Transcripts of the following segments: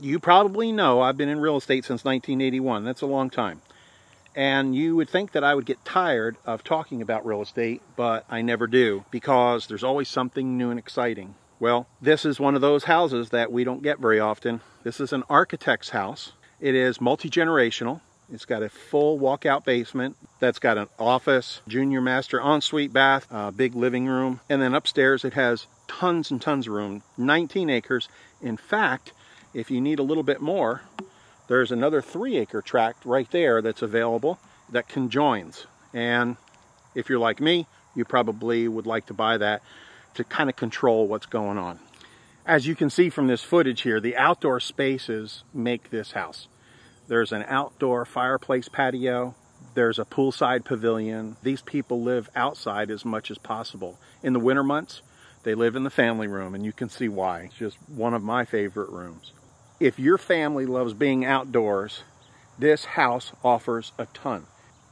you probably know I've been in real estate since 1981. That's a long time. And you would think that I would get tired of talking about real estate, but I never do because there's always something new and exciting. Well, this is one of those houses that we don't get very often. This is an architect's house. It is multi-generational. It's got a full walkout basement that's got an office, junior master ensuite bath, a big living room, and then upstairs it has tons and tons of room, 19 acres. In fact, if you need a little bit more, there's another three acre tract right there that's available that conjoins. And if you're like me, you probably would like to buy that to kind of control what's going on. As you can see from this footage here, the outdoor spaces make this house. There's an outdoor fireplace patio. There's a poolside pavilion. These people live outside as much as possible. In the winter months, they live in the family room, and you can see why. It's just one of my favorite rooms. If your family loves being outdoors, this house offers a ton.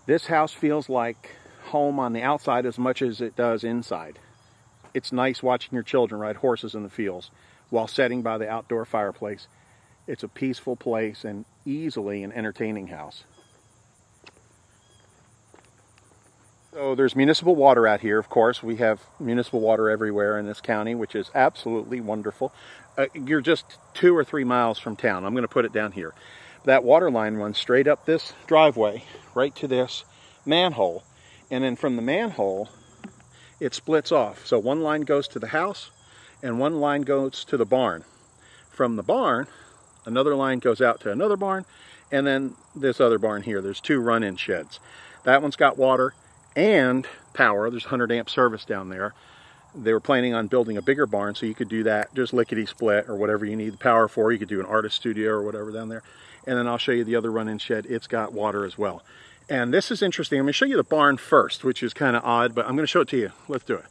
This house feels like home on the outside as much as it does inside. It's nice watching your children ride horses in the fields while sitting by the outdoor fireplace. It's a peaceful place and easily an entertaining house. So there's municipal water out here, of course. We have municipal water everywhere in this county, which is absolutely wonderful. Uh, you're just two or three miles from town. I'm going to put it down here. That water line runs straight up this driveway, right to this manhole. And then from the manhole, it splits off. So one line goes to the house, and one line goes to the barn. From the barn, another line goes out to another barn, and then this other barn here. There's two run-in sheds. That one's got water and power. There's 100 amp service down there. They were planning on building a bigger barn, so you could do that just lickety split or whatever you need the power for. You could do an artist studio or whatever down there. And then I'll show you the other run-in shed. It's got water as well. And this is interesting. I'm going to show you the barn first, which is kind of odd, but I'm going to show it to you. Let's do it.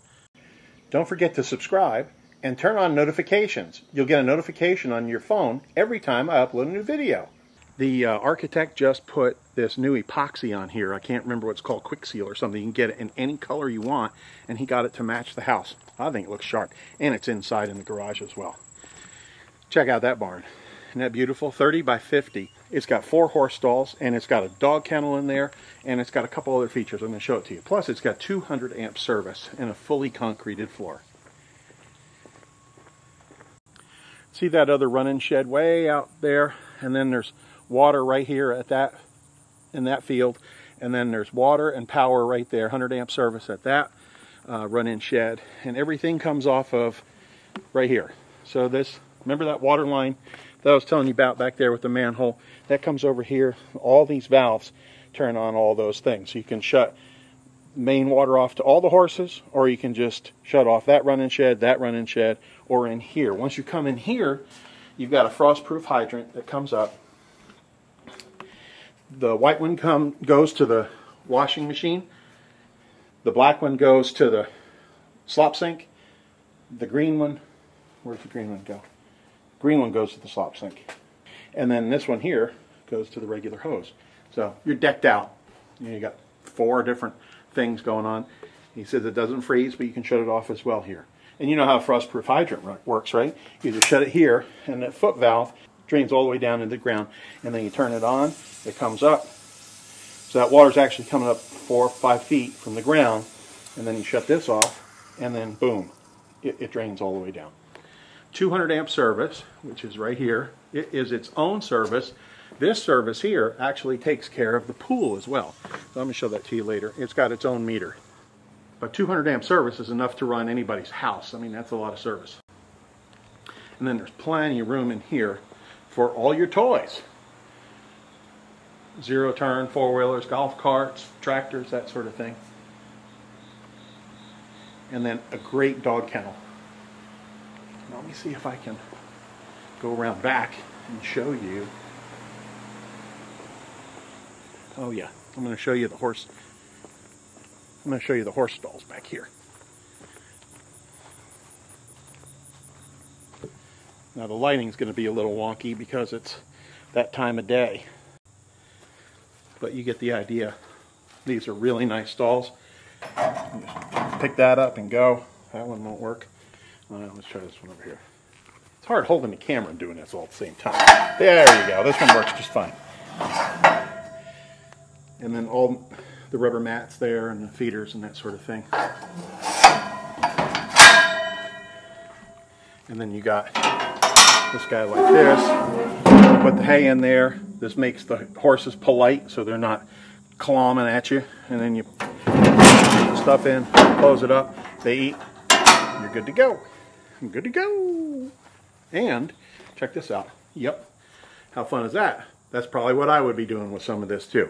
Don't forget to subscribe and turn on notifications. You'll get a notification on your phone every time I upload a new video. The uh, architect just put this new epoxy on here. I can't remember what it's called, Quick Seal or something. You can get it in any color you want, and he got it to match the house. I think it looks sharp, and it's inside in the garage as well. Check out that barn. Isn't that beautiful? 30 by 50. It's got four horse stalls, and it's got a dog kennel in there, and it's got a couple other features. I'm going to show it to you. Plus, it's got 200 amp service and a fully concreted floor. See that other run-in shed way out there? And then there's water right here at that in that field. And then there's water and power right there, 100 amp service at that uh, run-in shed. And everything comes off of right here. So this, remember that water line that I was telling you about back there with the manhole? That comes over here. All these valves turn on all those things. So you can shut main water off to all the horses, or you can just shut off that run-in shed, that run-in shed, or in here. Once you come in here, you've got a frost-proof hydrant that comes up. The white one come goes to the washing machine. The black one goes to the slop sink. The green one, where's the green one go? Green one goes to the slop sink. And then this one here goes to the regular hose. So you're decked out. You, know, you got four different things going on. He says it doesn't freeze, but you can shut it off as well here. And you know how a frost-proof hydrant works, right? You just shut it here, and that foot valve drains all the way down into the ground. And then you turn it on, it comes up. So that water's actually coming up four or five feet from the ground. And then you shut this off, and then boom, it, it drains all the way down. 200 amp service, which is right here. It is its own service. This service here actually takes care of the pool as well. So I'm going to show that to you later. It's got its own meter. But 200 amp service is enough to run anybody's house. I mean, that's a lot of service. And then there's plenty of room in here for all your toys. Zero turn, four wheelers, golf carts, tractors, that sort of thing. And then a great dog kennel. Let me see if I can go around back and show you. Oh yeah, I'm going to show you the horse. I'm going to show you the horse stalls back here. Now the lighting is going to be a little wonky because it's that time of day. But you get the idea. These are really nice stalls. Pick that up and go. That one won't work. let's try this one over here. It's hard holding the camera and doing this all at the same time. There you go. This one works just fine. And then all the rubber mats there and the feeders and that sort of thing. And then you got this guy like this. Put the hay in there. This makes the horses polite so they're not clombing at you. And then you put the stuff in, close it up, they eat, you're good to go. I'm good to go. And check this out. Yep. How fun is that? That's probably what I would be doing with some of this too.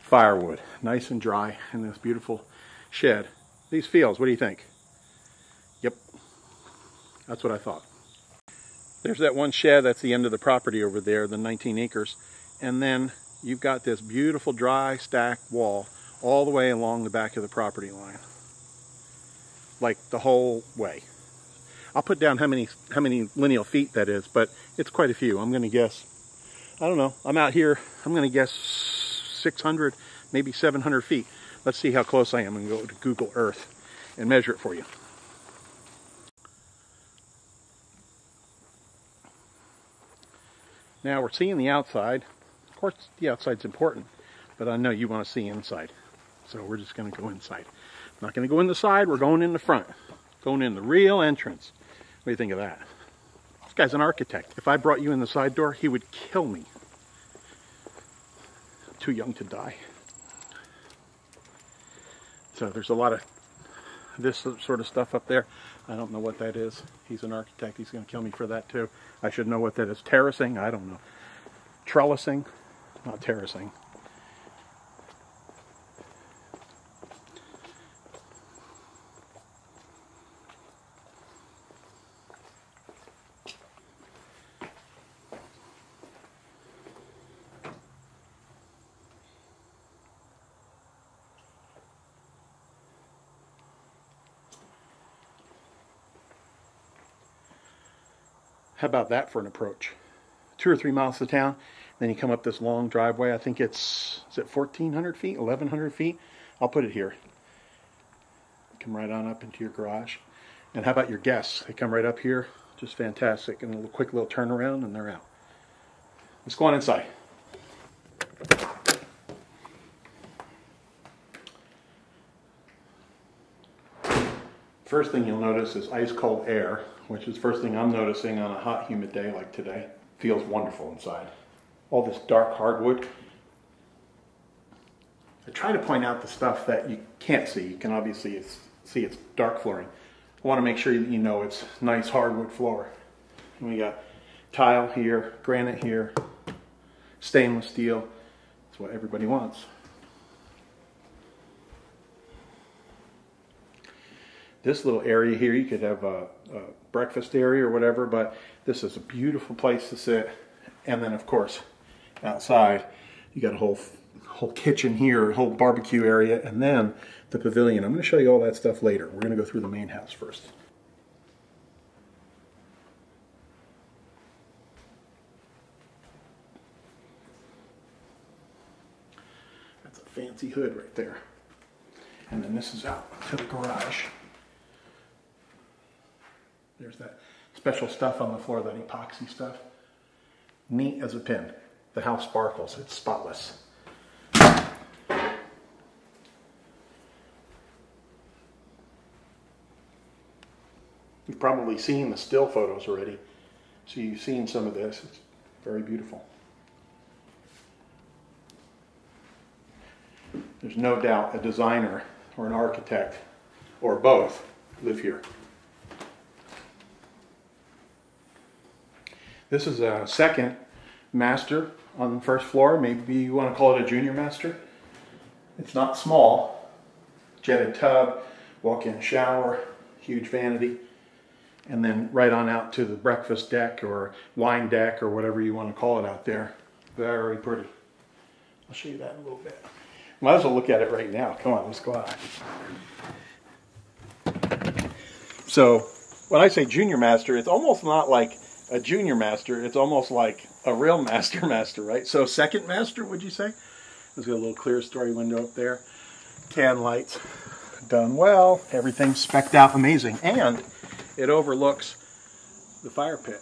Firewood, nice and dry in this beautiful shed. These fields, what do you think? Yep. That's what I thought. There's that one shed, that's the end of the property over there, the 19 acres. And then you've got this beautiful dry stack wall all the way along the back of the property line. Like the whole way. I'll put down how many how many lineal feet that is, but it's quite a few. I'm going to guess, I don't know, I'm out here, I'm going to guess 600, maybe 700 feet. Let's see how close I am and go to Google Earth and measure it for you. Now we're seeing the outside. Of course, the outside's important, but I know you want to see inside. So we're just going to go inside. I'm not going to go in the side, we're going in the front. Going in the real entrance. What do you think of that? This guy's an architect. If I brought you in the side door, he would kill me. Too young to die. So there's a lot of this sort of stuff up there. I don't know what that is. He's an architect. He's going to kill me for that too. I should know what that is. Terracing? I don't know. Trellising? Not terracing. How about that for an approach? Two or three miles to town, then you come up this long driveway. I think it's, is it 1,400 feet, 1,100 feet? I'll put it here. Come right on up into your garage. And how about your guests? They come right up here, just fantastic. And a little quick little turnaround and they're out. Let's go on inside. First thing you'll notice is ice cold air which is first thing I'm noticing on a hot, humid day like today. Feels wonderful inside. All this dark hardwood. I try to point out the stuff that you can't see. You can obviously see it's dark flooring. I want to make sure that you know it's nice hardwood floor. And we got tile here, granite here, stainless steel. That's what everybody wants. This little area here, you could have a, a, breakfast area or whatever, but this is a beautiful place to sit. And then, of course, outside, you got a whole whole kitchen here, whole barbecue area, and then the pavilion. I'm going to show you all that stuff later. We're going to go through the main house first. That's a fancy hood right there. And then this is out to the garage. There's that special stuff on the floor, that epoxy stuff. Neat as a pin. The house sparkles, it's spotless. You've probably seen the still photos already, so you've seen some of this. It's very beautiful. There's no doubt a designer or an architect or both live here. This is a second master on the first floor. Maybe you want to call it a junior master. It's not small. Jetted tub, walk-in shower, huge vanity, and then right on out to the breakfast deck or wine deck or whatever you want to call it out there. Very pretty. I'll show you that in a little bit. Might as well look at it right now. Come on, let's go out. So when I say junior master, it's almost not like a junior master, it's almost like a real master master, right? So second master, would you say? There's got a little clerestory window up there. Can lights, done well. Everything's specked out amazing. And it overlooks the fire pit.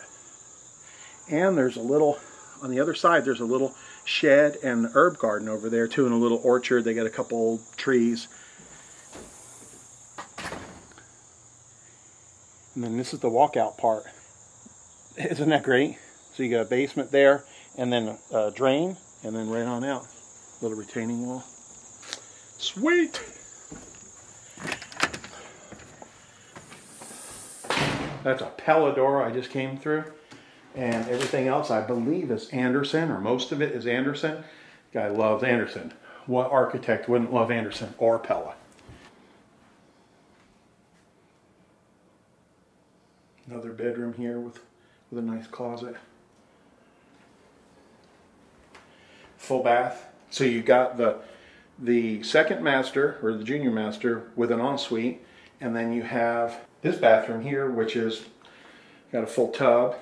And there's a little, on the other side, there's a little shed and herb garden over there too, and a little orchard. They got a couple old trees. And then this is the walkout part. Isn't that great? So you got a basement there, and then a drain, and then right on out. Little retaining wall. Sweet! That's a Pella door I just came through. And everything else I believe is Andersen, or most of it is Andersen. Guy loves Andersen. What architect wouldn't love Andersen or Pella? Another bedroom here with, with a nice closet. Full bath. So you got the the second master or the junior master with an ensuite, and then you have this bathroom here, which is got a full tub.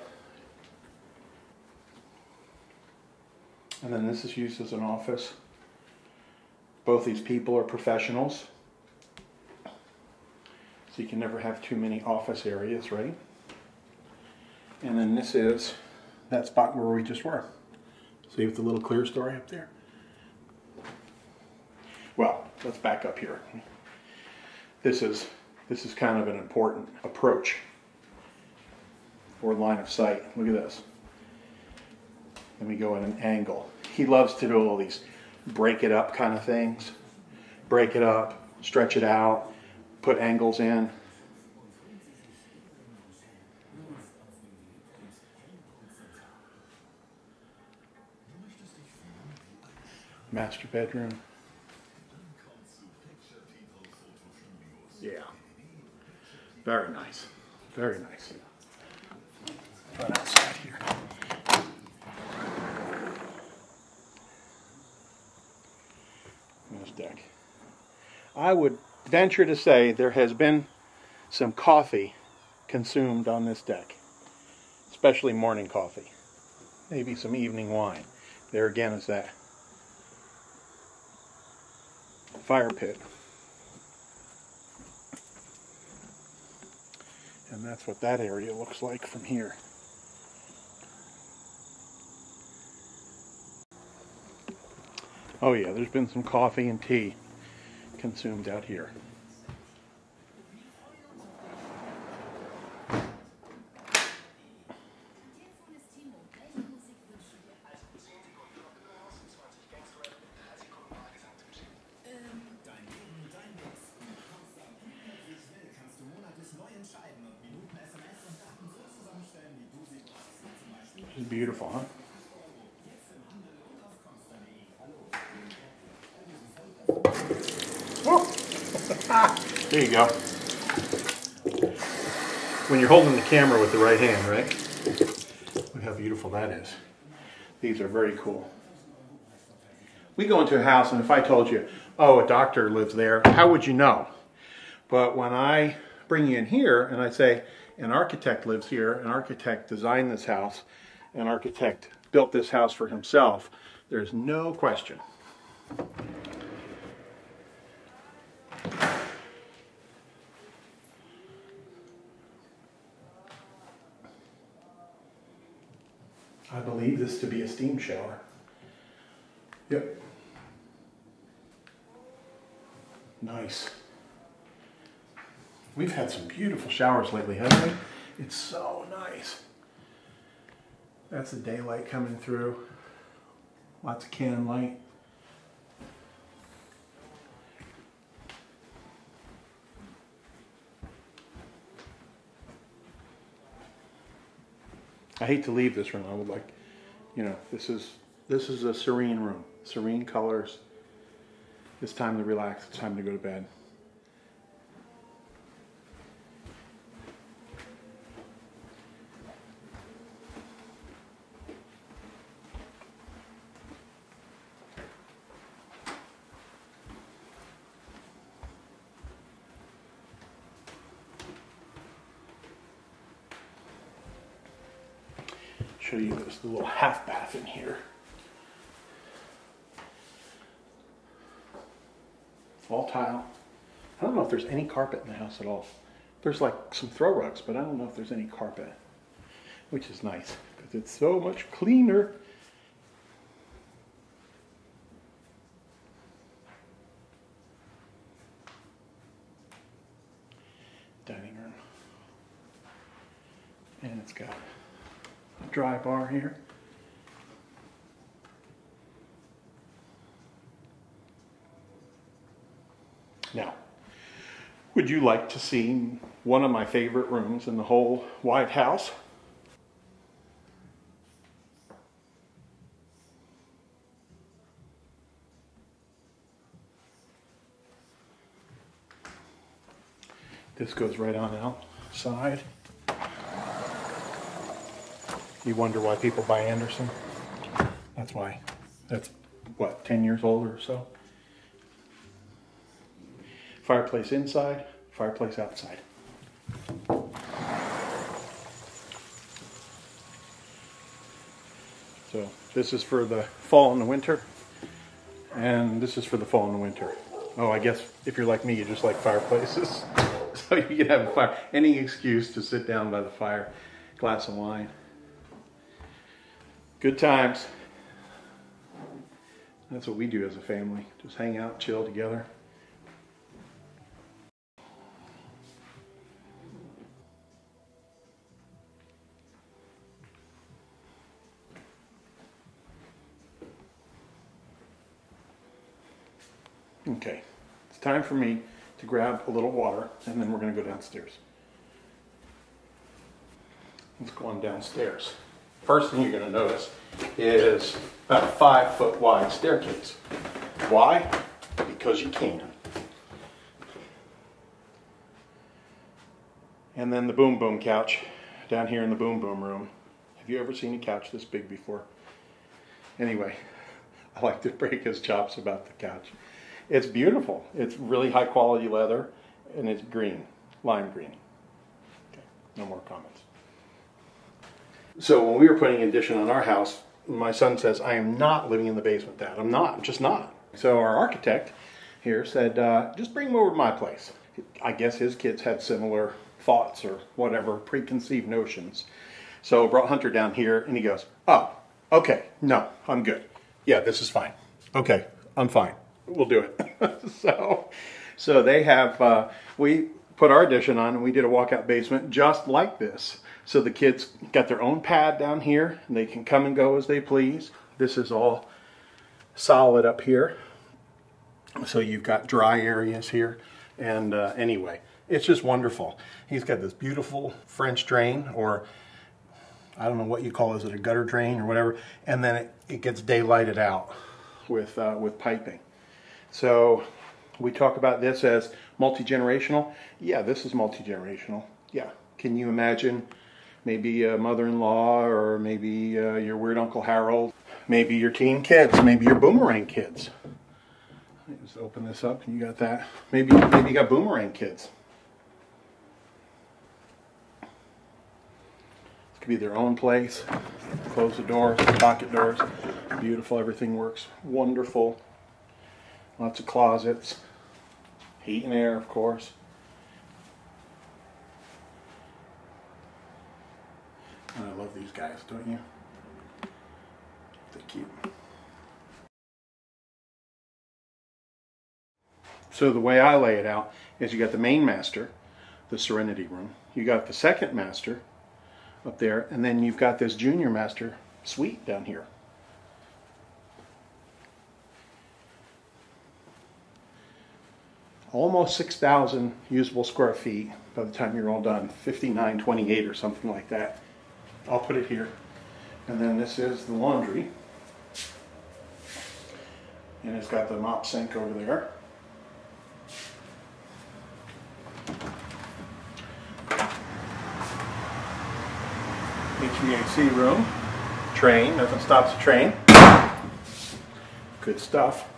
And then this is used as an office. Both these people are professionals. So you can never have too many office areas, right? And then this is that spot where we just were. See with the little clerestory up there? Well, let's back up here. This is this is kind of an important approach or line of sight. Look at this. Let me go in an angle. He loves to do all these break it up kind of things. Break it up, stretch it out, put angles in. Master bedroom. Yeah. Very nice. Very nice. Run outside here. This deck. I would venture to say there has been some coffee consumed on this deck, especially morning coffee. Maybe some evening wine. There again is that fire pit. And that's what that area looks like from here. Oh yeah, there's been some coffee and tea consumed out here. It's beautiful, huh? there you go. When you're holding the camera with the right hand, right? Look how beautiful that is. These are very cool. We go into a house and if I told you, oh, a doctor lives there, how would you know? But when I bring you in here and I say, an architect lives here, an architect designed this house, an architect built this house for himself, there's no question. I believe this to be a steam shower. Yep. Nice. We've had some beautiful showers lately, haven't we? It's so nice. That's the daylight coming through. Lots of cannon light. I hate to leave this room. I would like, you know, this is this is a serene room. Serene colors. It's time to relax. It's time to go to bed. Show you this little half bath in here. All tile. I don't know if there's any carpet in the house at all. There's like some throw rugs, but I don't know if there's any carpet, which is nice because it's so much cleaner. Dining room. And it's got a here. Now, would you like to see one of my favorite rooms in the whole White House? This goes right on outside. You wonder why people buy Andersen. That's why. That's what, 10 years old or so? Fireplace inside, fireplace outside. So this is for the fall and the winter, and this is for the fall and the winter. Oh, I guess if you're like me, you just like fireplaces. so you can have a fire, any excuse to sit down by the fire, glass of wine. Good times. That's what we do as a family. Just hang out, chill together. Okay, it's time for me to grab a little water and then we're going to go downstairs. Let's go on downstairs. First thing you're going to notice is about a five foot wide staircase. Why? Because you can. And then the boom boom couch down here in the boom boom room. Have you ever seen a couch this big before? Anyway, I like to break his chops about the couch. It's beautiful. It's really high quality leather and it's green, lime green. Okay, no more comments. So when we were putting an addition on our house, my son says, I am not living in the basement, Dad. I'm not, I'm just not. So our architect here said, uh, just bring him over to my place. I guess his kids had similar thoughts or whatever, preconceived notions. So brought Hunter down here and he goes, oh, okay, no, I'm good. Yeah, this is fine. Okay, I'm fine we'll do it. so, so they have, uh, we put our addition on and we did a walkout basement just like this. So the kids got their own pad down here and they can come and go as they please. This is all solid up here. So you've got dry areas here. And uh, anyway, it's just wonderful. He's got this beautiful French drain or I don't know what you call it, is it a gutter drain or whatever, and then it, it gets daylighted out with, uh, with piping. So we talk about this as multi-generational. Yeah, this is multi-generational. Yeah. Can you imagine maybe a mother-in-law or maybe uh, your weird Uncle Harold, maybe your teen kids, maybe your boomerang kids. Just open this up and you got that. Maybe maybe you got boomerang kids. This could be their own place. Close the doors, pocket doors. Beautiful, everything works wonderful. Lots of closets. Heat and air, of course. I love these guys, don't you? They're cute. So the way I lay it out is you got the main master, the Serenity room. You got the second master up there, and then you've got this junior master suite down here. almost 6,000 usable square feet by the time you're all done, 5928 or something like that. I'll put it here. And then this is the laundry. And it's got the mop sink over there. HVAC room, train, nothing stops a train. Good stuff.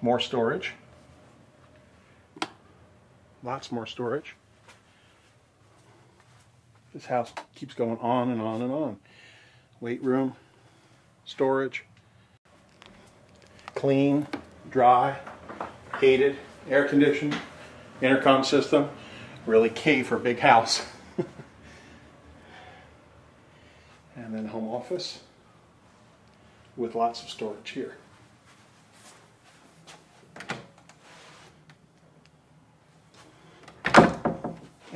More storage. Lots more storage. This house keeps going on and on and on. Weight room, storage, clean, dry, heated, air conditioned, intercom system. really key for a big house. and then home office with lots of storage here.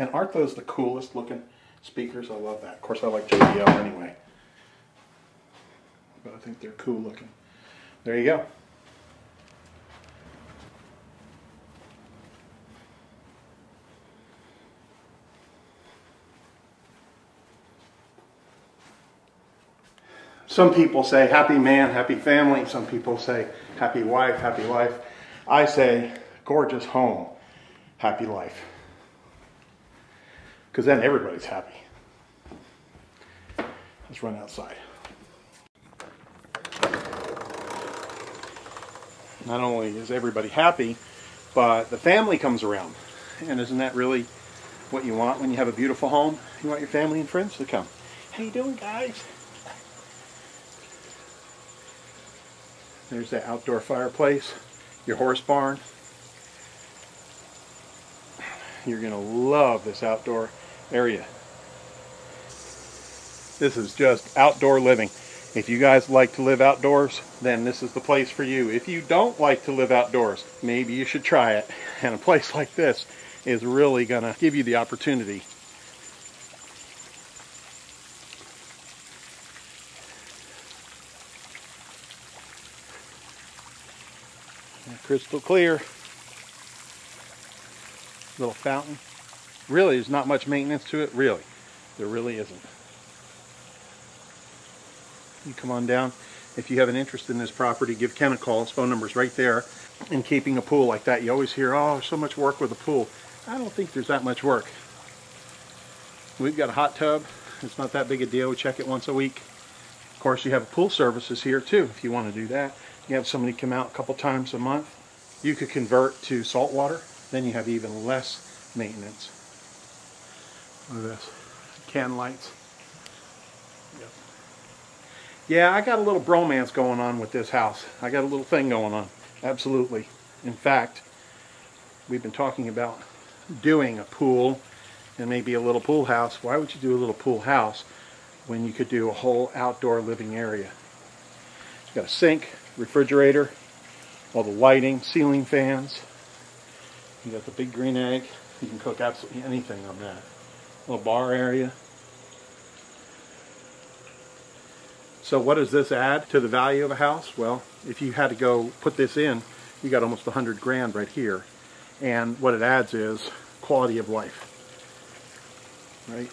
And aren't those the coolest looking speakers? I love that. Of course, I like JBL anyway. But I think they're cool looking. There you go. Some people say happy man, happy family. Some people say happy wife, happy life. I say gorgeous home, happy life. Because then everybody's happy. Let's run outside. Not only is everybody happy, but the family comes around. And isn't that really what you want when you have a beautiful home? You want your family and friends to come. How you doing, guys? There's the outdoor fireplace, your horse barn. You're going to love this outdoor area. This is just outdoor living. If you guys like to live outdoors, then this is the place for you. If you don't like to live outdoors, maybe you should try it. And a place like this is really going to give you the opportunity crystal clear. Little fountain. Really, there's not much maintenance to it. Really, there really isn't. You come on down. If you have an interest in this property, give Ken a call. His phone number's right there. In keeping a pool like that, you always hear, oh, so much work with a pool. I don't think there's that much work. We've got a hot tub. It's not that big a deal. We check it once a week. Of course, you have pool services here too, if you want to do that. You have somebody come out a couple times a month you could convert to salt water, then you have even less maintenance. Look at this, can lights. Yep. Yeah, I got a little bromance going on with this house. I got a little thing going on, absolutely. In fact, we've been talking about doing a pool and maybe a little pool house. Why would you do a little pool house when you could do a whole outdoor living area? You've got a sink, refrigerator, all the lighting, ceiling fans. You got the big green egg. You can cook absolutely anything on that. Little bar area. So what does this add to the value of a house? Well, if you had to go put this in, you got almost 100 grand right here. And what it adds is quality of life. Right?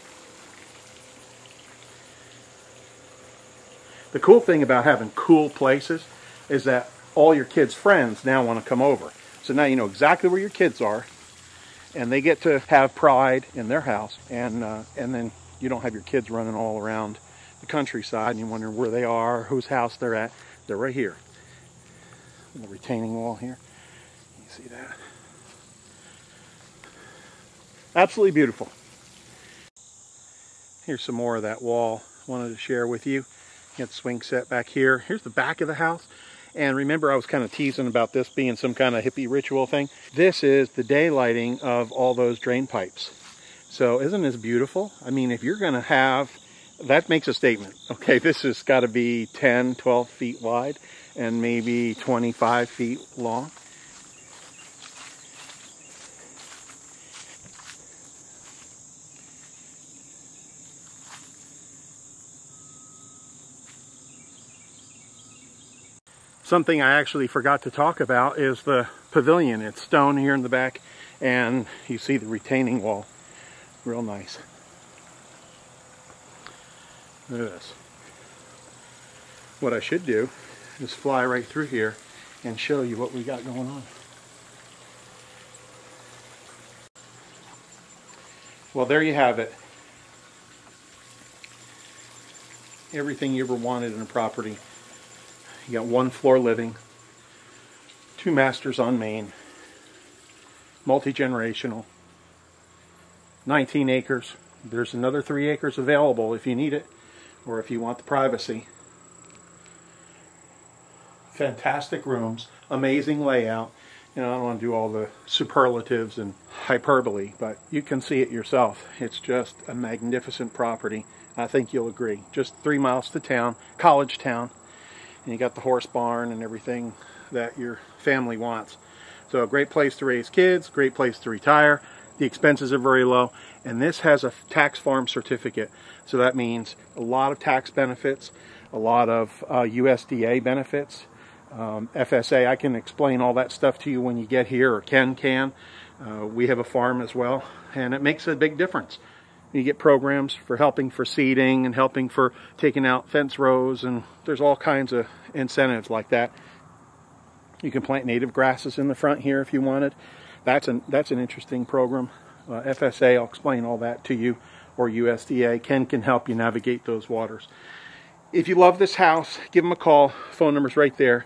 The cool thing about having cool places is that all your kids' friends now want to come over. So now you know exactly where your kids are, and they get to have pride in their house, and uh, and then you don't have your kids running all around the countryside and you wonder where they are, whose house they're at. They're right here. The retaining wall here. You see that? Absolutely beautiful. Here's some more of that wall I wanted to share with you. You got the swing set back here. Here's the back of the house. And remember I was kind of teasing about this being some kind of hippie ritual thing. This is the daylighting of all those drain pipes. So isn't this beautiful? I mean, if you're gonna have, that makes a statement. Okay, this has gotta be 10, 12 feet wide and maybe 25 feet long. Something I actually forgot to talk about is the pavilion. It's stone here in the back and you see the retaining wall. Real nice. Look at this. What I should do is fly right through here and show you what we got going on. Well, there you have it. Everything you ever wanted in a property you got one floor living, two masters on main, multi-generational, 19 acres. There's another three acres available if you need it or if you want the privacy. Fantastic rooms, amazing layout, you know, I don't want to do all the superlatives and hyperbole, but you can see it yourself. It's just a magnificent property. I think you'll agree. Just three miles to town, college town, and you got the horse barn and everything that your family wants. So a great place to raise kids, great place to retire. The expenses are very low, and this has a tax farm certificate. So that means a lot of tax benefits, a lot of uh, USDA benefits, um, FSA. I can explain all that stuff to you when you get here, or Ken can. Uh, we have a farm as well, and it makes a big difference. You get programs for helping for seeding and helping for taking out fence rows, and there's all kinds of incentives like that. You can plant native grasses in the front here if you wanted. That's an that's an interesting program. Uh, FSA, I'll explain all that to you, or USDA. Ken can help you navigate those waters. If you love this house, give them a call. Phone number's right there.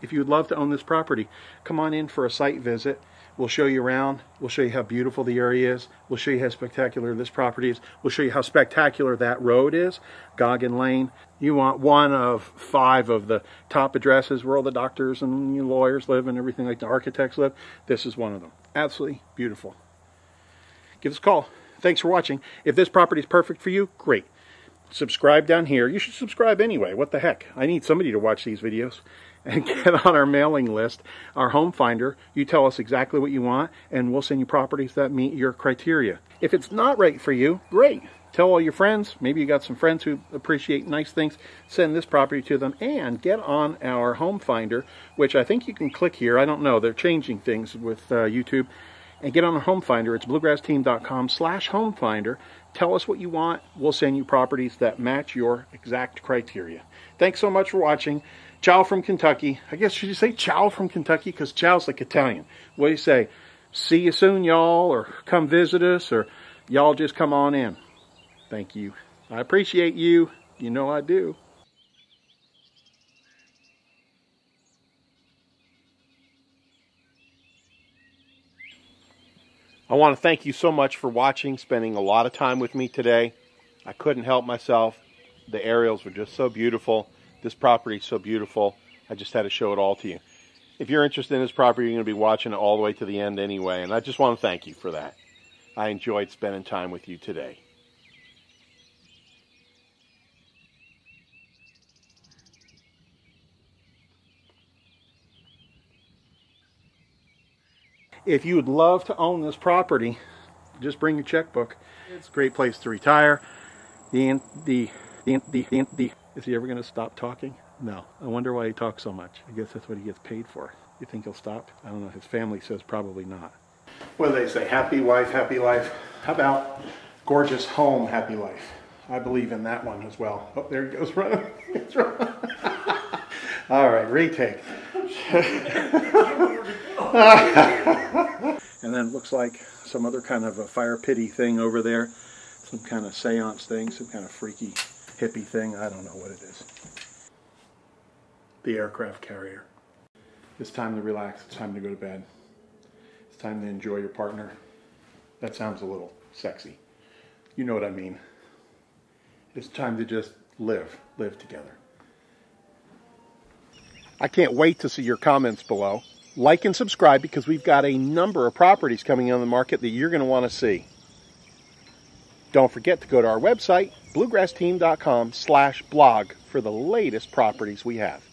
If you would love to own this property, come on in for a site visit. We'll show you around. We'll show you how beautiful the area is. We'll show you how spectacular this property is. We'll show you how spectacular that road is, Goggin Lane. You want one of five of the top addresses where all the doctors and lawyers live and everything like the architects live. This is one of them. Absolutely beautiful. Give us a call. Thanks for watching. If this property is perfect for you, great subscribe down here. You should subscribe anyway. What the heck? I need somebody to watch these videos and get on our mailing list, our home finder. You tell us exactly what you want, and we'll send you properties that meet your criteria. If it's not right for you, great. Tell all your friends. Maybe you got some friends who appreciate nice things. Send this property to them and get on our home finder, which I think you can click here. I don't know. They're changing things with uh, YouTube. And get on our home finder. It's bluegrassteam.com slash home finder. Tell us what you want. We'll send you properties that match your exact criteria. Thanks so much for watching. Ciao from Kentucky. I guess should you say ciao from Kentucky? Because ciao's like Italian. What do you say? See you soon, y'all, or come visit us, or y'all just come on in. Thank you. I appreciate you. You know I do. I want to thank you so much for watching, spending a lot of time with me today. I couldn't help myself. The aerials were just so beautiful. This property is so beautiful. I just had to show it all to you. If you're interested in this property, you're going to be watching it all the way to the end anyway, and I just want to thank you for that. I enjoyed spending time with you today. If you would love to own this property, just bring your checkbook. It's a great place to retire. The, the, the, the, the, the is he ever going to stop talking? No. I wonder why he talks so much. I guess that's what he gets paid for. You think he'll stop? I don't know. His family says probably not. Well, they say? Happy wife, happy life. How about gorgeous home, happy life? I believe in that one as well. Oh, there he goes running. All right, retake. and then looks like some other kind of a fire pity thing over there. Some kind of seance thing, some kind of freaky hippie thing. I don't know what it is. The aircraft carrier. It's time to relax. It's time to go to bed. It's time to enjoy your partner. That sounds a little sexy. You know what I mean. It's time to just live, live together. I can't wait to see your comments below like and subscribe because we've got a number of properties coming on the market that you're going to want to see. Don't forget to go to our website, bluegrassteam.com slash blog for the latest properties we have.